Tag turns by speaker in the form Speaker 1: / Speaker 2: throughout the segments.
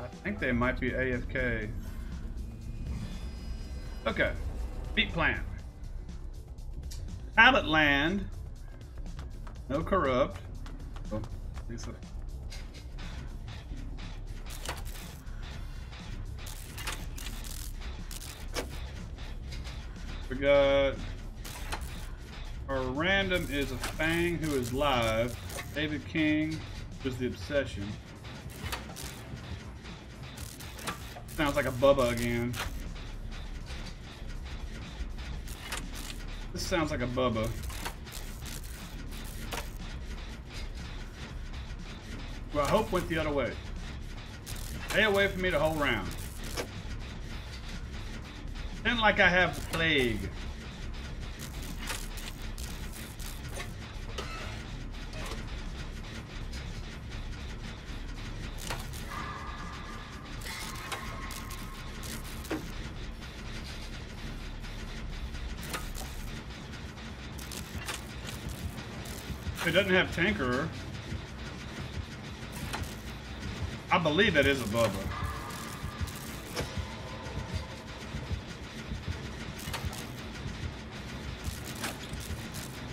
Speaker 1: I think they might be AFK. Okay. Beat plan. Pallet land. No corrupt. Oh, Lisa. We got our random is a Feng who is live. David King was the obsession. Sounds like a Bubba again. This sounds like a Bubba. Well, I hope went the other way. Stay away from me the whole round. Pretend like I have the plague. It doesn't have Tanker, I believe that is a Bubba.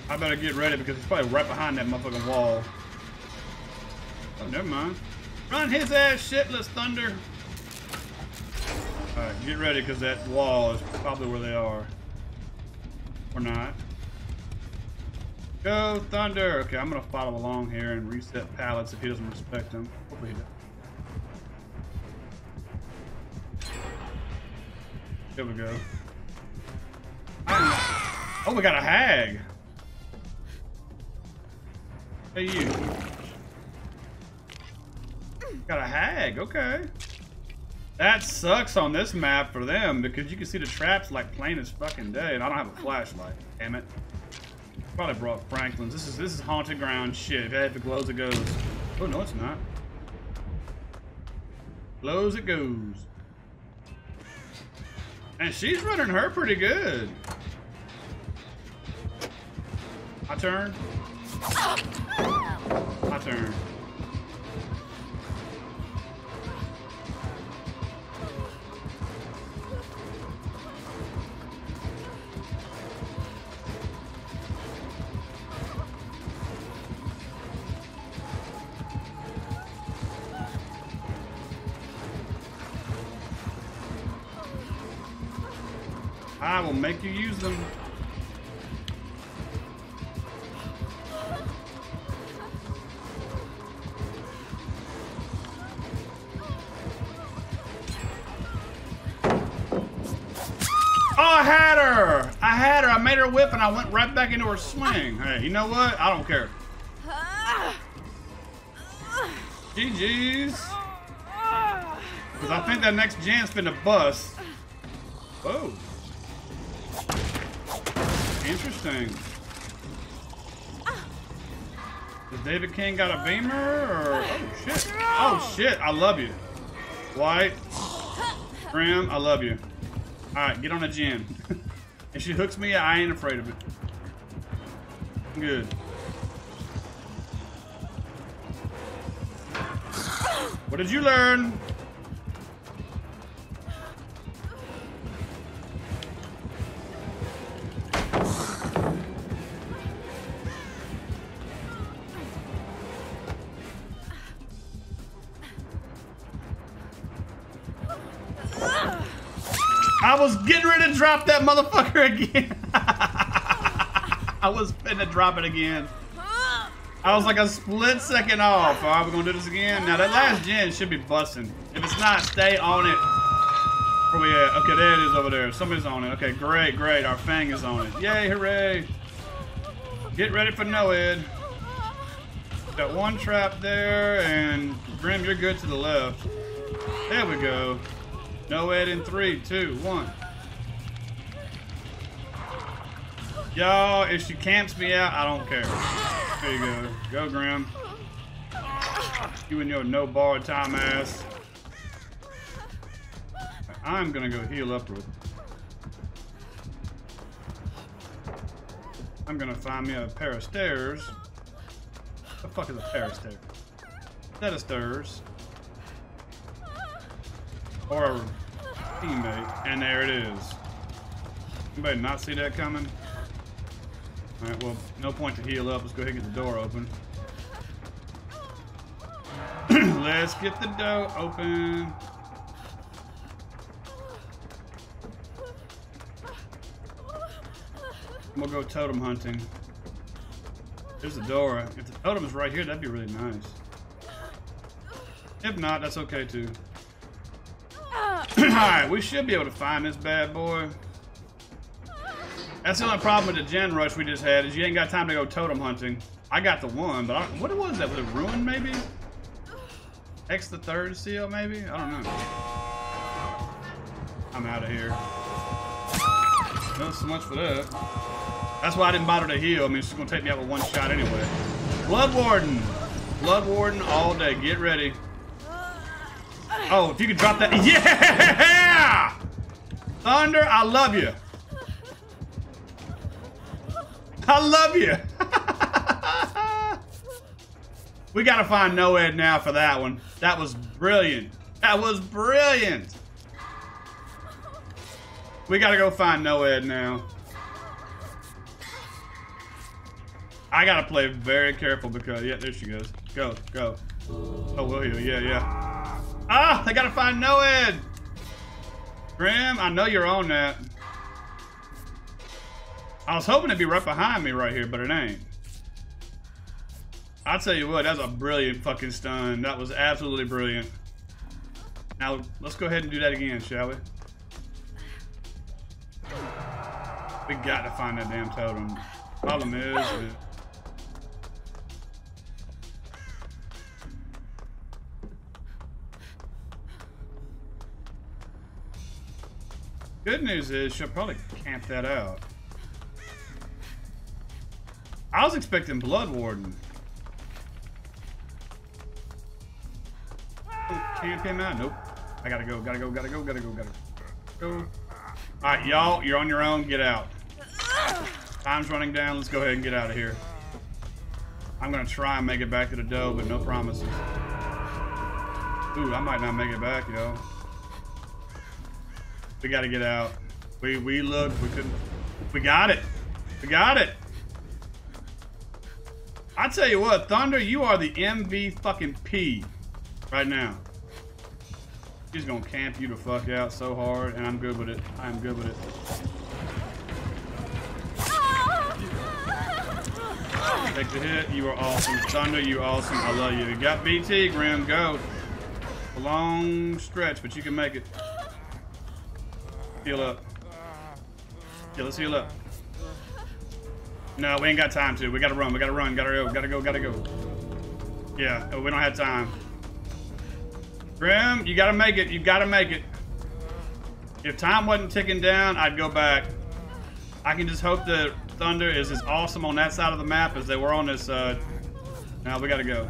Speaker 1: I better get ready because he's probably right behind that motherfucking wall. Oh, never mind. Run his ass shitless, Thunder! Alright, get ready because that wall is probably where they are. Or not. Go, Thunder! Okay, I'm gonna follow along here and reset pallets if he doesn't respect them. Hopefully he does. There we go. Ah! Oh, we got a hag! Hey, you. Got a hag, okay. That sucks on this map for them because you can see the traps like plain as fucking day and I don't have a flashlight. Damn it. Probably brought Franklin's. This is this is haunted ground shit. If it glows, it goes. Oh no, it's not. Glows, it goes. And she's running her pretty good. My turn. My turn. I will make you use them. Oh, I had her! I had her. I made her whip and I went right back into her swing. Hey, you know what? I don't care. GG's. Because I think that next gen's finna bust. Whoa. Interesting. Ah. Does David King got a beamer or oh shit. Oh shit, I love you. White. Grim, I love you. Alright, get on a gym. if she hooks me, I ain't afraid of it. Good. What did you learn? I was getting ready to drop that motherfucker again. I was finna drop it again. I was like a split second off. All right, we're gonna do this again. Now that last gen should be busting. If it's not, stay on it. Where we at? Okay, there it is over there. Somebody's on it. Okay, great, great. Our Feng is on it. Yay, hooray. Get ready for Noed. Got one trap there, and Grim, you're good to the left. There we go. Noed in three, two, one. Y'all, if she camps me out, I don't care. There you go. Go, Grim. You and your no bar time ass. I'm gonna go heal upward. I'm gonna find me a pair of stairs. The fuck is a pair of stairs? Set of stairs. Or a teammate. And there it is. Anybody not see that coming? Alright, well, no point to heal up. Let's go ahead and get the door open. Let's get the door open. We'll go totem hunting. There's the door. If the totem is right here, that'd be really nice. If not, that's okay too. Alright, we should be able to find this bad boy. That's the only problem with the gen rush we just had is you ain't got time to go totem hunting. I got the one, but what was that? Was it ruin maybe? Hex the third seal maybe? I don't know. I'm out of here. Not so much for that. That's why I didn't bother to heal. I mean, it's gonna take me out with one shot anyway. Blood Warden. Blood Warden all day. Get ready. Oh, if you could drop that. Yeah! Thunder, I love you. I love you. we got to find no Noed now for that one. That was brilliant. That was brilliant. We got to go find no Noed now. I got to play very careful because, yeah, there she goes. Go, go. Oh, will you? Yeah, yeah. Ah, I got to find Noed. Grim, I know you're on that. I was hoping it'd be right behind me right here, but it ain't. I'll tell you what, that's a brilliant fucking stun. That was absolutely brilliant. Now, let's go ahead and do that again, shall we? We got to find that damn totem. Problem is... Good news is she'll probably camp that out. I was expecting Blood Warden. Camp him out? Nope. I gotta go, gotta go, gotta go, gotta go, gotta go. Alright, y'all, you're on your own. Get out. Time's running down. Let's go ahead and get out of here. I'm gonna try and make it back to the dough, but no promises. Ooh, I might not make it back, yo. We gotta get out. We we looked, we couldn't. We got it. We got it. I tell you what, Thunder, you are the MV fucking P right now. She's gonna camp you the fuck out so hard, and I'm good with it. I'm good with it. Take the hit. You are awesome. Thunder, you awesome. I love you. You got BT, Grim. Go. A long stretch, but you can make it. Heal up. Yeah, let's heal up. No, we ain't got time to. We gotta run. We gotta run. Gotta go. Gotta go. Gotta go. Yeah, oh, we don't have time. Grim, you gotta make it. You gotta make it. If time wasn't ticking down, I'd go back. I can just hope that Thunder is as awesome on that side of the map as they were on this side. Now we gotta go.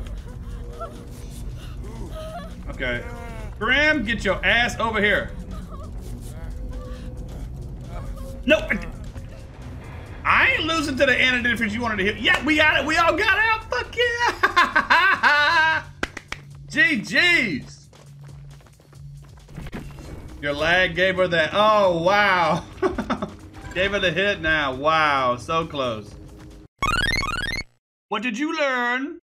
Speaker 1: Okay. Grim, get your ass over here. No. I ain't losing to the antidote you wanted to hit. Yeah, we got it. We all got out. Fuck yeah. GG's. Your lag gave her that. Oh, wow. gave her the hit now. Wow. So close. What did you learn?